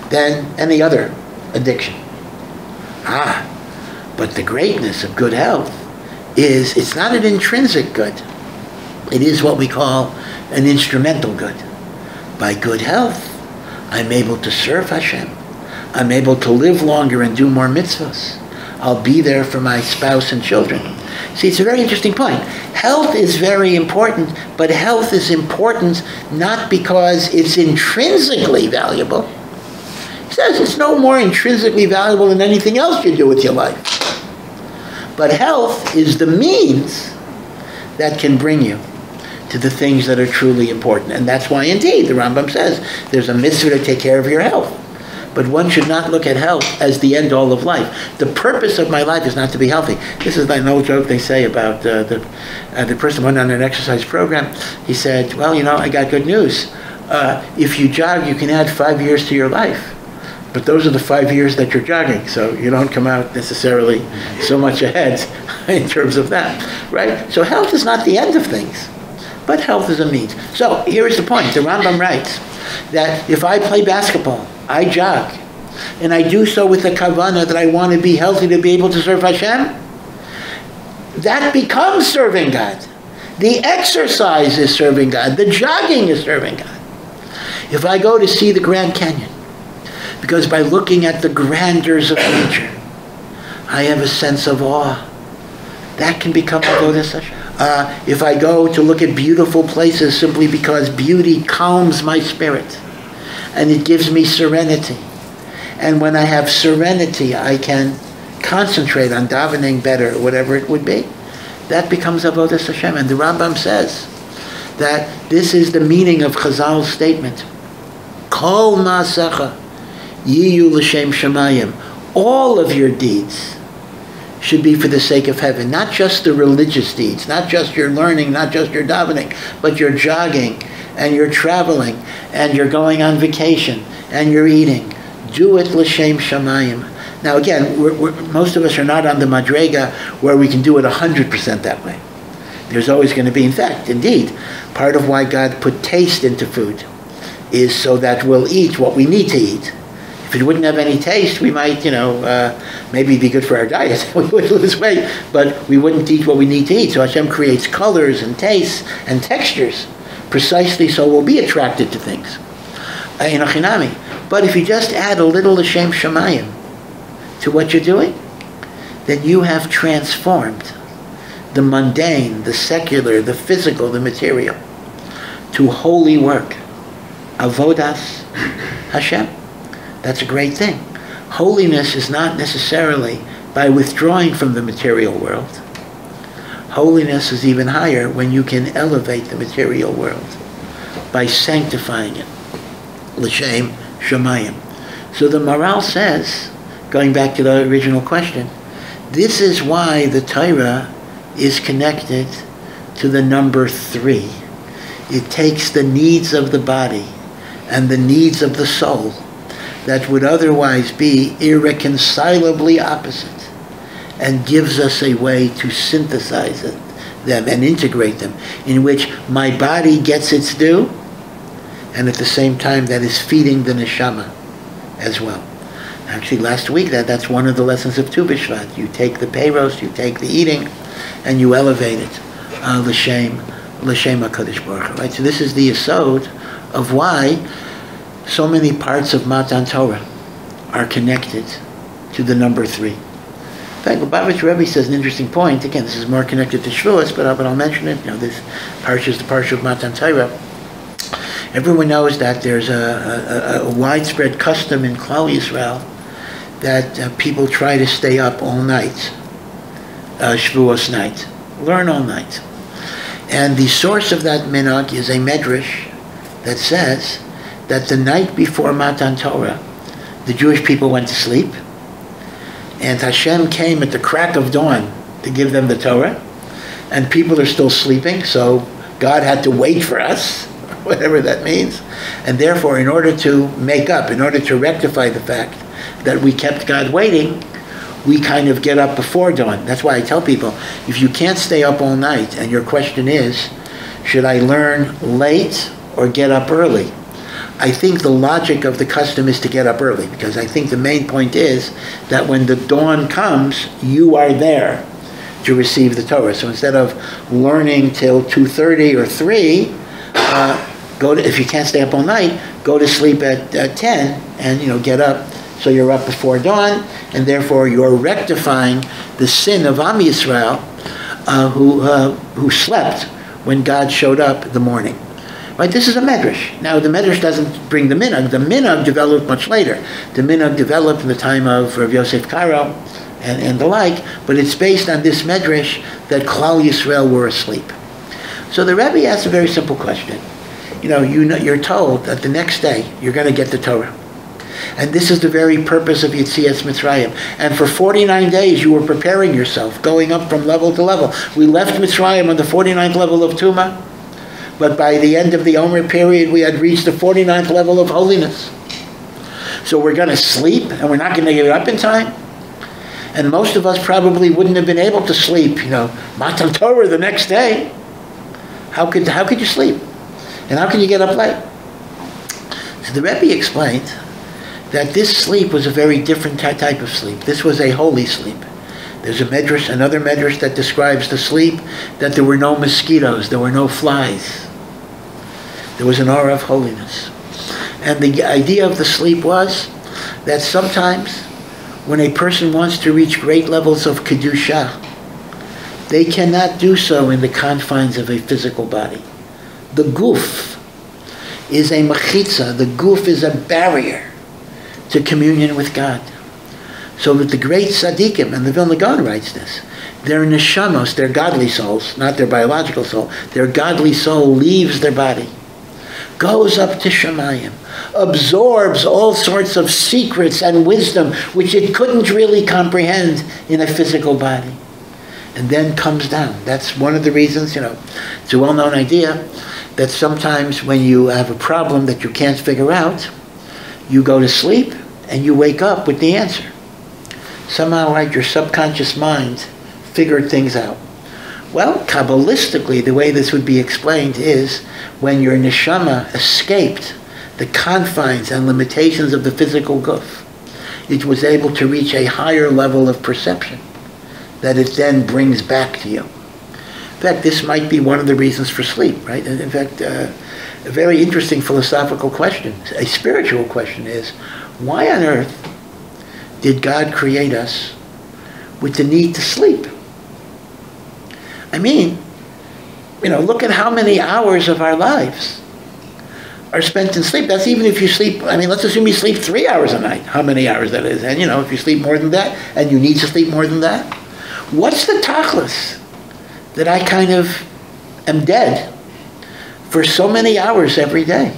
than any other addiction. Ah, but the greatness of good health is it's not an intrinsic good. It is what we call an instrumental good by good health, I'm able to serve Hashem. I'm able to live longer and do more mitzvahs. I'll be there for my spouse and children. See, it's a very interesting point. Health is very important, but health is important not because it's intrinsically valuable. Says it's no more intrinsically valuable than anything else you do with your life. But health is the means that can bring you to the things that are truly important. And that's why, indeed, the Rambam says there's a mitzvah to take care of your health. But one should not look at health as the end all of life. The purpose of my life is not to be healthy. This is an old joke they say about uh, the, uh, the person went on an exercise program. He said, Well, you know, I got good news. Uh, if you jog, you can add five years to your life. But those are the five years that you're jogging, so you don't come out necessarily so much ahead in terms of that, right? So health is not the end of things but health is a means. So here is the point. The Rambam writes that if I play basketball, I jog, and I do so with the kavana that I want to be healthy to be able to serve Hashem, that becomes serving God. The exercise is serving God. The jogging is serving God. If I go to see the Grand Canyon, because by looking at the grandeurs of nature, I have a sense of awe. That can become avodas Hashem. Uh, if I go to look at beautiful places simply because beauty calms my spirit and it gives me serenity. And when I have serenity, I can concentrate on davening better, whatever it would be. That becomes avodas Hashem. And the Rambam says that this is the meaning of Chazal's statement. Kol ma'asecha yiyu l'shem shemayim. All of your deeds should be for the sake of heaven. Not just the religious deeds, not just your learning, not just your davening, but your jogging and your traveling and you're going on vacation and you're eating. Do it l'shem shamayim. Now again, we're, we're, most of us are not on the madrega where we can do it 100% that way. There's always going to be, in fact, indeed, part of why God put taste into food is so that we'll eat what we need to eat. If it wouldn't have any taste, we might, you know, uh, maybe be good for our diet. we would lose weight, but we wouldn't eat what we need to eat. So Hashem creates colors and tastes and textures precisely so we'll be attracted to things. But if you just add a little Hashem Shemayim to what you're doing, then you have transformed the mundane, the secular, the physical, the material to holy work. Avodas Hashem. That's a great thing. Holiness is not necessarily by withdrawing from the material world. Holiness is even higher when you can elevate the material world by sanctifying it. L'shem Shemayim. So the Maharal says, going back to the original question, this is why the Torah is connected to the number three. It takes the needs of the body and the needs of the soul that would otherwise be irreconcilably opposite and gives us a way to synthesize it, them and integrate them, in which my body gets its due, and at the same time that is feeding the neshama as well. Actually, last week that that's one of the lessons of Tu B'Shvat. You take the payros, you take the eating, and you elevate it, uh, l'shem, l'shem Hakadosh Baruch Right. So this is the asode of why so many parts of Matan Torah are connected to the number three. In fact, Lubavitch Rebbe says an interesting point. Again, this is more connected to Shavuos, but, but I'll mention it. You know, this parsha is the parsha of Matan Torah. Everyone knows that there's a, a, a widespread custom in Klal Yisrael that uh, people try to stay up all night, uh, Shavuos night, learn all night. And the source of that minhag is a medrash that says that the night before Matan Torah, the Jewish people went to sleep, and Hashem came at the crack of dawn to give them the Torah, and people are still sleeping, so God had to wait for us, whatever that means, and therefore, in order to make up, in order to rectify the fact that we kept God waiting, we kind of get up before dawn. That's why I tell people, if you can't stay up all night, and your question is, should I learn late or get up early? I think the logic of the custom is to get up early because I think the main point is that when the dawn comes, you are there to receive the Torah. So instead of learning till 2.30 or 3, uh, go to, if you can't stay up all night, go to sleep at uh, 10 and you know get up so you're up before dawn and therefore you're rectifying the sin of Am Yisrael uh, who, uh, who slept when God showed up the morning. Right? This is a medrash. Now, the medrash doesn't bring the minhag. The minhag developed much later. The minhag developed in the time of Rav Yosef Karo and, and the like, but it's based on this medrash that Klal Yisrael were asleep. So the Rebbe asks a very simple question. You know, you know, you're told that the next day you're going to get the Torah. And this is the very purpose of Yetzias Mitzrayim. And for 49 days you were preparing yourself, going up from level to level. We left Mitzrayim on the 49th level of Tumah but by the end of the Omer period, we had reached the 49th level of holiness. So we're going to sleep, and we're not going to get up in time. And most of us probably wouldn't have been able to sleep, you know, Matan Torah the next day. How could, how could you sleep? And how can you get up late? So the Rebbe explained that this sleep was a very different type of sleep. This was a holy sleep. There's a medrash, another medrash that describes the sleep, that there were no mosquitoes, there were no flies. There was an aura of holiness. And the idea of the sleep was that sometimes when a person wants to reach great levels of Kedusha, they cannot do so in the confines of a physical body. The guf is a machitza, the guf is a barrier to communion with God. So that the great tzaddikim, and the Vilna Gaon writes this, their neshamos, their godly souls, not their biological soul, their godly soul leaves their body, goes up to Shemayim, absorbs all sorts of secrets and wisdom which it couldn't really comprehend in a physical body, and then comes down. That's one of the reasons, you know, it's a well-known idea that sometimes when you have a problem that you can't figure out, you go to sleep and you wake up with the answer. Somehow, like your subconscious mind figured things out. Well, Kabbalistically, the way this would be explained is when your neshama escaped the confines and limitations of the physical guf, it was able to reach a higher level of perception that it then brings back to you. In fact, this might be one of the reasons for sleep, right? In fact, uh, a very interesting philosophical question, a spiritual question is, why on earth did God create us with the need to sleep? I mean, you know, look at how many hours of our lives are spent in sleep. That's even if you sleep, I mean, let's assume you sleep three hours a night, how many hours that is. And, you know, if you sleep more than that, and you need to sleep more than that, what's the tachlis that I kind of am dead for so many hours every day?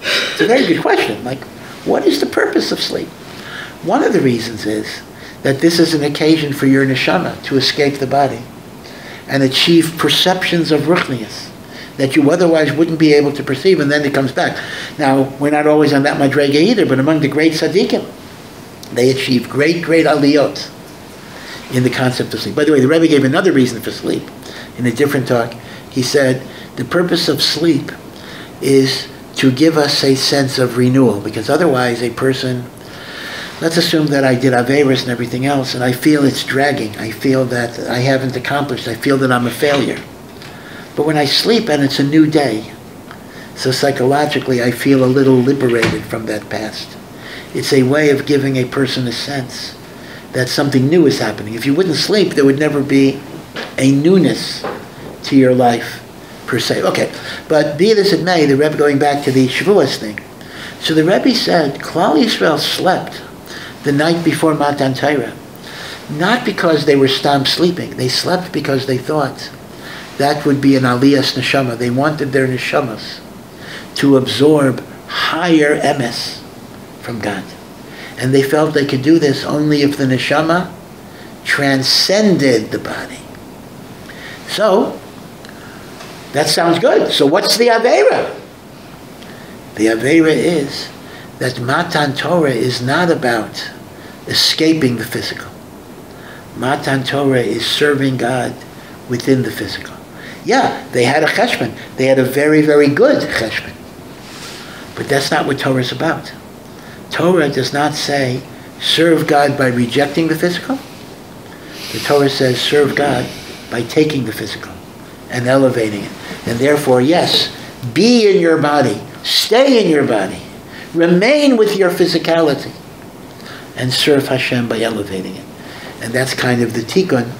It's a very good question. Like, what is the purpose of sleep? One of the reasons is that this is an occasion for your neshama to escape the body and achieve perceptions of ruchnius that you otherwise wouldn't be able to perceive, and then it comes back. Now, we're not always on that madrega either, but among the great tzaddikim, they achieve great, great aliyot in the concept of sleep. By the way, the Rebbe gave another reason for sleep in a different talk. He said, the purpose of sleep is to give us a sense of renewal, because otherwise a person let's assume that I did Averis and everything else, and I feel it's dragging. I feel that I haven't accomplished. I feel that I'm a failure. But when I sleep and it's a new day, so psychologically I feel a little liberated from that past. It's a way of giving a person a sense that something new is happening. If you wouldn't sleep, there would never be a newness to your life, per se. Okay, but be this it may, the Rebbe, going back to the Shavuos thing. So the Rebbe said, Klal Yisrael slept the night before Matan Torah. Not because they were stam sleeping. They slept because they thought that would be an aliyas neshama. They wanted their neshamas to absorb higher emes from God. And they felt they could do this only if the neshama transcended the body. So, that sounds good. So what's the Avera? The Avera is that Matan Torah is not about escaping the physical. Matan Torah is serving God within the physical. Yeah, they had a cheshbon. They had a very, very good cheshbon. But that's not what Torah is about. Torah does not say, serve God by rejecting the physical. The Torah says, serve God by taking the physical and elevating it. And therefore, yes, be in your body, stay in your body, remain with your physicality and serve Hashem by elevating it. And that's kind of the tikkun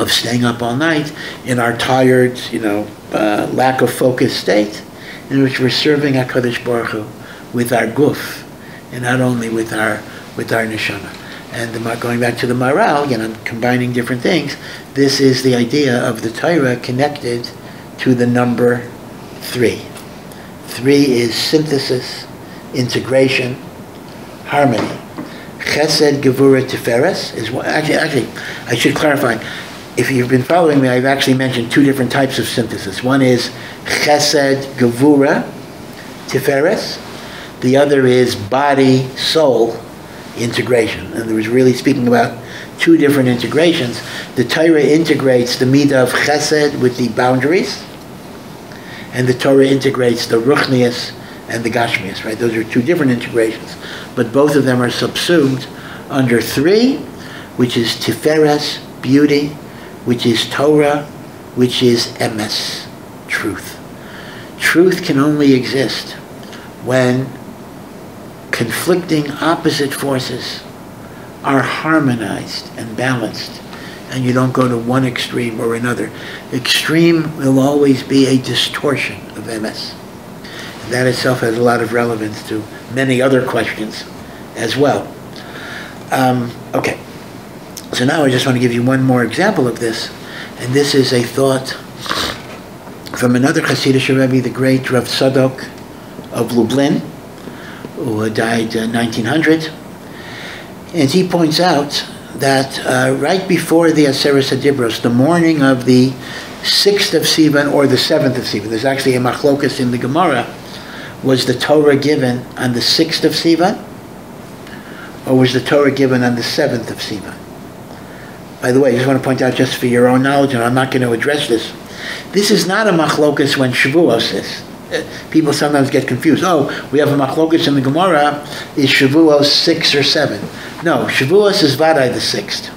of staying up all night in our tired, you know, uh, lack of focus state, in which we're serving Hakadosh Baruch Hu with our guf, and not only with our with our neshama. And the, going back to the Maharal, again, I'm combining different things. This is the idea of the Torah connected to the number three. Three is synthesis, integration, harmony. Chesed, Gevura, Tiferes is what, actually, actually, I should clarify. If you've been following me, I've actually mentioned two different types of synthesis. One is Chesed, Gevura, Tiferes. The other is body, soul integration. And there was really speaking about two different integrations. The Torah integrates the midah of Chesed with the boundaries, and the Torah integrates the Ruchnius and the Gashmius, right? Those are two different integrations but both of them are subsumed under three, which is Tiferes, beauty, which is Torah, which is Emes, truth. Truth can only exist when conflicting opposite forces are harmonized and balanced and you don't go to one extreme or another. Extreme will always be a distortion of emes. That itself has a lot of relevance to many other questions as well. Um, okay, so now I just want to give you one more example of this, and this is a thought from another Hasidic Rebbe, the great Rav Tzadok of Lublin, who died in 1900. And he points out that uh, right before the Aseret Adibros, the morning of the 6th of Sivan or the 7th of Sivan, there's actually a machlokas in the Gemara, was the Torah given on the 6th of Sivan? Or was the Torah given on the 7th of Sivan? By the way, I just want to point out just for your own knowledge, and I'm not going to address this. This is not a machlokas when Shavuos is uh, people sometimes get confused. Oh, we have a machlokas in the Gemara. Is Shavuos six or seven? No, Shavuos is Vadai the sixth.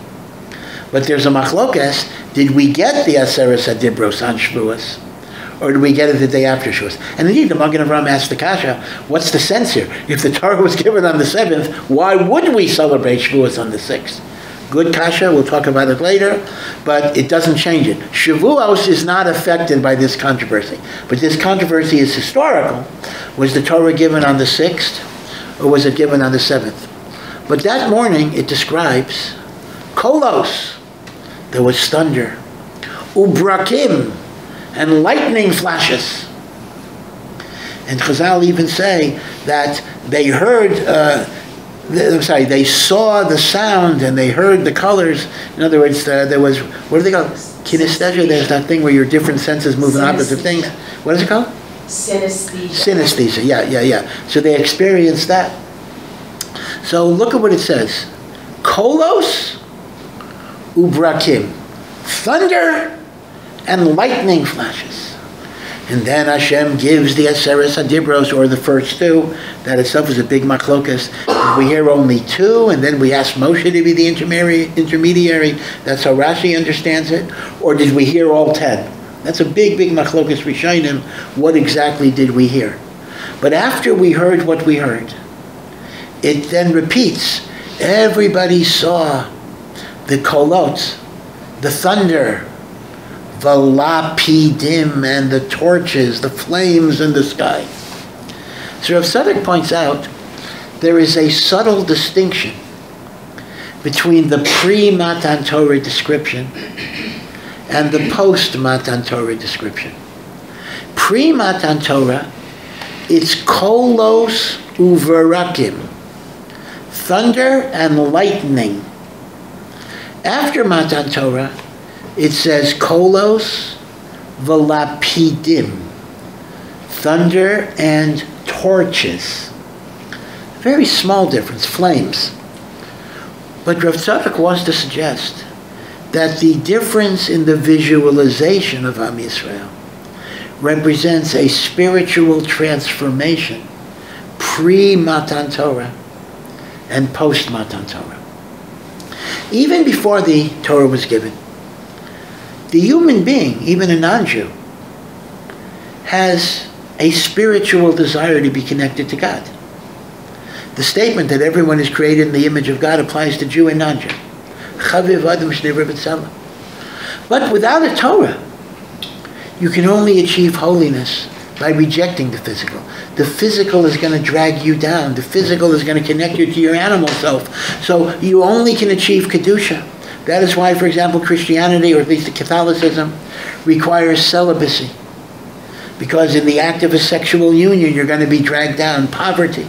But there's a machlokas. Did we get the Aseres Adibros on Shavuos? Or do we get it the day after Shavuos? And indeed, the Magen Avram asked the Kasha, what's the sense here? If the Torah was given on the seventh, why would we celebrate Shavuos on the sixth? Good kasha, we'll talk about it later, but it doesn't change it. Shavuos is not affected by this controversy, but this controversy is historical. Was the Torah given on the 6th, or was it given on the 7th? But that morning it describes kolos, there was thunder, ubrakim, and lightning flashes. And Chazal even say that they heard uh, I'm sorry, they saw the sound and they heard the colors. In other words, uh, there was, what do they call Kinesthesia, there's that thing where your different senses move in opposite things. What is it called? Synesthesia. Synesthesia, yeah, yeah, yeah. So they experienced that. So look at what it says. Kolos ubrakim. Thunder and lightning flashes. And then Hashem gives the Aseres Adibros, or the first two. That itself is a big machlokas. We hear only two, and then we ask Moshe to be the intermediary. That's how Rashi understands it. Or did we hear all ten? That's a big, big machlokas Rishonim. What exactly did we hear? But after we heard what we heard, it then repeats. Everybody saw the kolot, the thunder, the lapidim and the torches, the flames in the sky. So Rav Tzadok points out there is a subtle distinction between the pre-Matan Torah description and the post-Matan Torah description. Pre-Matan Torah, it's kolos uverakim, thunder and lightning. After Matan Torah, it says kolos velapidim, thunder and torches. Very small difference, flames. But Rav Tzadok wants to suggest that the difference in the visualization of Am Yisrael represents a spiritual transformation pre-Matan Torah and post-Matan Torah. Even before the Torah was given, the human being, even a non-Jew, has a spiritual desire to be connected to God. The statement that everyone is created in the image of God applies to Jew and non-Jew. But without a Torah, you can only achieve holiness by rejecting the physical. The physical is going to drag you down. The physical is going to connect you to your animal self. So you only can achieve Kedusha that is why, for example, Christianity, or at least Catholicism, requires celibacy. Because in the act of a sexual union, you're going to be dragged down. Poverty.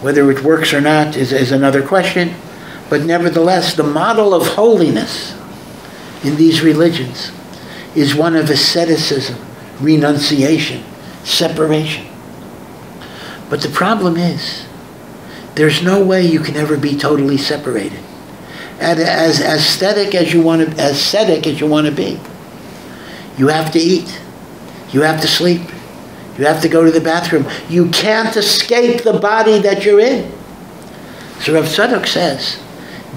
Whether it works or not is, is another question. But nevertheless, the model of holiness in these religions is one of asceticism, renunciation, separation. But the problem is, there's no way you can ever be totally separated as aesthetic as you want to, ascetic as you want to be. You have to eat. You have to sleep. You have to go to the bathroom. You can't escape the body that you're in. So Rav Tzadok says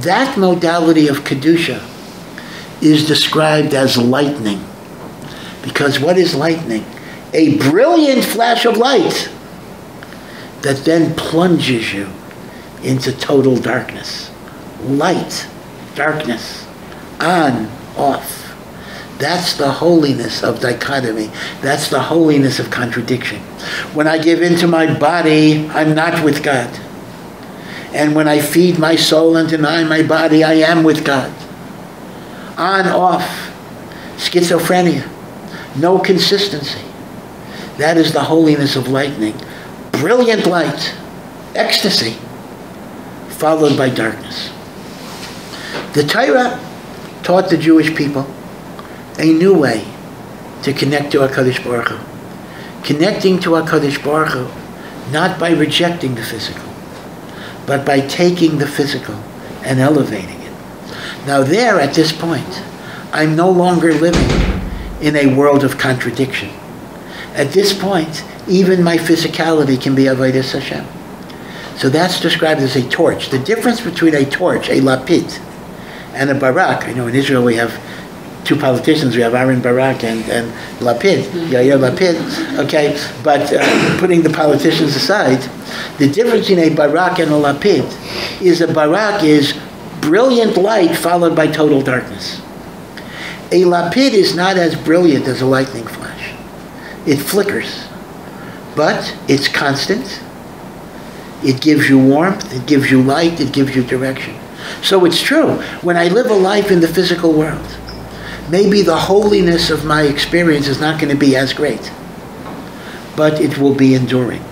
that modality of kedusha is described as lightning, because what is lightning? A brilliant flash of light. that then plunges you into total darkness. Light, darkness, on, off. That's the holiness of dichotomy. That's the holiness of contradiction. When I give into my body, I'm not with God. And when I feed my soul and deny my body, I am with God. On, off. Schizophrenia. No consistency. That is the holiness of lightning. Brilliant light. Ecstasy. Followed by darkness. The Torah taught the Jewish people a new way to connect to HaKadosh Baruch Hu. Connecting to HaKadosh Baruch Hu, not by rejecting the physical, but by taking the physical and elevating it. Now there, at this point, I'm no longer living in a world of contradiction. At this point, even my physicality can be Avodah Hashem. So that's described as a torch. The difference between a torch, a lapid, and a barak, I know in Israel we have two politicians. We have Aaron Barak and, and Lapid, Yair Lapid. Okay, but uh, putting the politicians aside, the difference in a Barak and a Lapid is a Barak is brilliant light followed by total darkness. A Lapid is not as brilliant as a lightning flash. It flickers, but it's constant. It gives you warmth, it gives you light, it gives you direction. So it's true. When I live a life in the physical world, maybe the holiness of my experience is not going to be as great, but it will be enduring.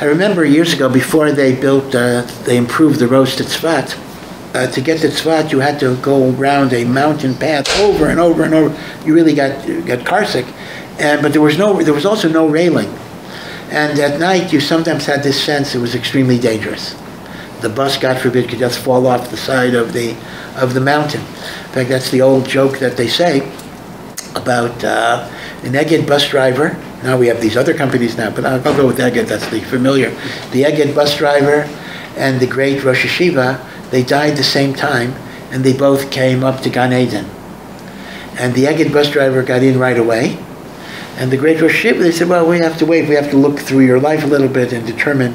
I remember years ago, before they built, uh, they improved the roast at Tzfat, uh, to get to Tzfat, you had to go around a mountain path over and over and over. You really got got carsick, and but there was no, there was also no railing, and at night you sometimes had this sense it was extremely dangerous. The bus, God forbid, could just fall off the side of the of the mountain. In fact, that's the old joke that they say about uh, an bus driver. Now we have these other companies now, but I'll, go with Egged, that's the familiar. The Egged bus driver and the great Rosh Yeshiva, they died the same time, and they both came up to Gan Eden. And the Egged bus driver got in right away, and the great Rosh Yeshiva, they said, well, we have to wait, we have to look through your life a little bit and determine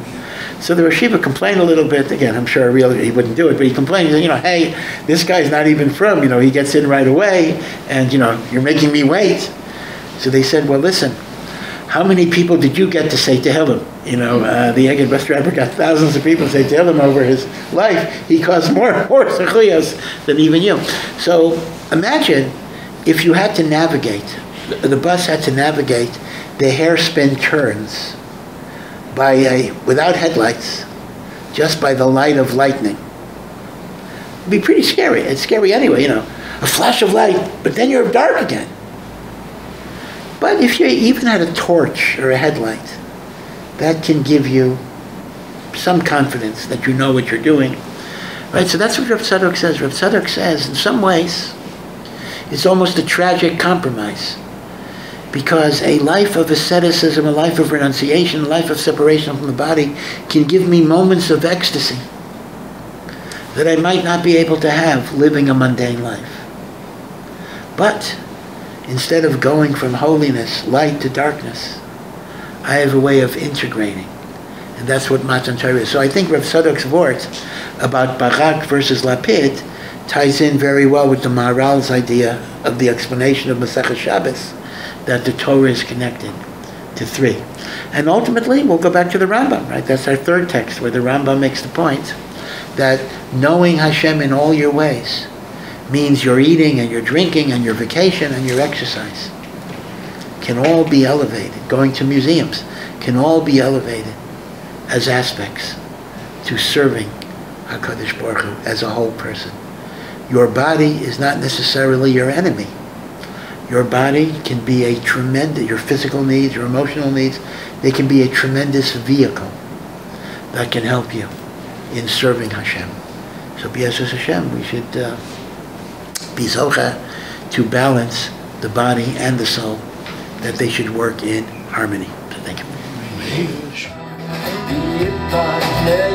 so the Rosh Yeshiva complained a little bit. Again, I'm sure he wouldn't do it, but he complained. You know, hey, this guy's not even from. You know, he gets in right away, and you know, you're making me wait. So they said, well, listen, how many people did you get to say to Tehillim? You know, uh, the Egged bus driver got thousands of people to say to Tehillim over his life. He caused more more zechuyos than even you. So imagine if you had to navigate, the bus had to navigate the hairspin turns by a, without headlights, just by the light of lightning. It'd be pretty scary. It's scary anyway, you know. A flash of light, but then you're dark again. But if you even had a torch or a headlight, that can give you some confidence that you know what you're doing. Right? So that's what Rav Tzadok says. Rav Tzadok says, in some ways, it's almost a tragic compromise because a life of asceticism, a life of renunciation, a life of separation from the body can give me moments of ecstasy that I might not be able to have living a mundane life. But instead of going from holiness, light to darkness, I have a way of integrating. And that's what Matan Torah is. So I think Rav Tzadok's words about Barak versus Lapid ties in very well with the Maharal's idea of the explanation of Masechet Shabbos that the Torah is connected to three. And ultimately, we'll go back to the Rambam, right? That's our third text where the Rambam makes the point that knowing Hashem in all your ways means your eating and your drinking and your vacation and your exercise can all be elevated. Going to museums can all be elevated as aspects to serving HaKadosh Baruch Hu as a whole person. Your body is not necessarily your enemy your body can be a tremendous, your physical needs, your emotional needs, they can be a tremendous vehicle that can help you in serving Hashem. So B'Yesus Hashem, we should uh, be zocha to balance the body and the soul, that they should work in harmony. So thank you.